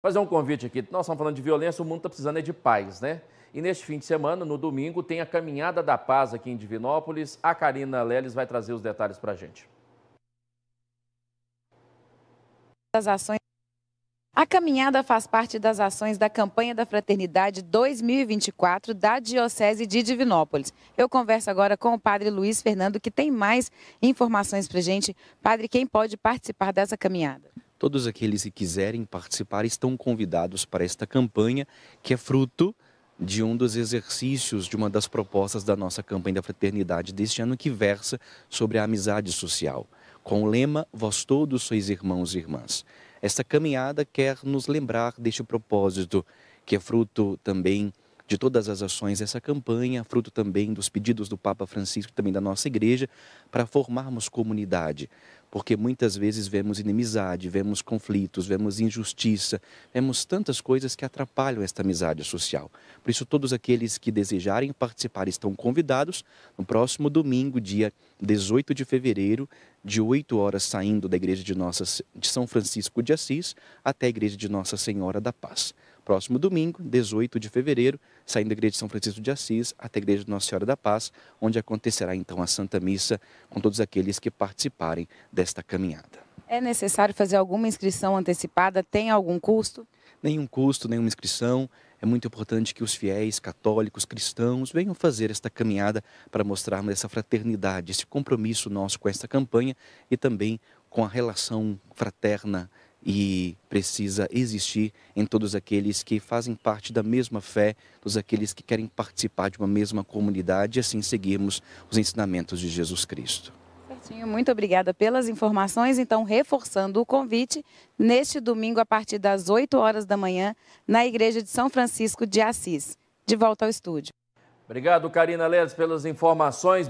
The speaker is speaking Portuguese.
Fazer um convite aqui. Nós estamos falando de violência, o mundo está precisando é de paz, né? E neste fim de semana, no domingo, tem a Caminhada da Paz aqui em Divinópolis. A Karina Leles vai trazer os detalhes para a gente. As ações a caminhada faz parte das ações da Campanha da Fraternidade 2024 da Diocese de Divinópolis. Eu converso agora com o Padre Luiz Fernando, que tem mais informações para gente. Padre, quem pode participar dessa caminhada? Todos aqueles que quiserem participar estão convidados para esta campanha, que é fruto de um dos exercícios de uma das propostas da nossa campanha da fraternidade deste ano, que versa sobre a amizade social, com o lema Vós todos sois irmãos e irmãs. Esta caminhada quer nos lembrar deste propósito, que é fruto também de todas as ações dessa campanha, fruto também dos pedidos do Papa Francisco, também da nossa igreja, para formarmos comunidade. Porque muitas vezes vemos inimizade, vemos conflitos, vemos injustiça, vemos tantas coisas que atrapalham esta amizade social. Por isso, todos aqueles que desejarem participar estão convidados no próximo domingo, dia 18 de fevereiro, de 8 horas, saindo da igreja de, Nossa, de São Francisco de Assis até a igreja de Nossa Senhora da Paz próximo domingo, 18 de fevereiro, saindo da igreja de São Francisco de Assis até a igreja de Nossa Senhora da Paz, onde acontecerá então a Santa Missa com todos aqueles que participarem desta caminhada. É necessário fazer alguma inscrição antecipada? Tem algum custo? Nenhum custo, nenhuma inscrição. É muito importante que os fiéis, católicos, cristãos venham fazer esta caminhada para mostrarmos essa fraternidade, esse compromisso nosso com esta campanha e também com a relação fraterna e precisa existir em todos aqueles que fazem parte da mesma fé, todos aqueles que querem participar de uma mesma comunidade e assim seguirmos os ensinamentos de Jesus Cristo. Certinho, muito obrigada pelas informações. Então, reforçando o convite, neste domingo, a partir das 8 horas da manhã, na Igreja de São Francisco de Assis. De volta ao estúdio. Obrigado, Karina Ledes, pelas informações.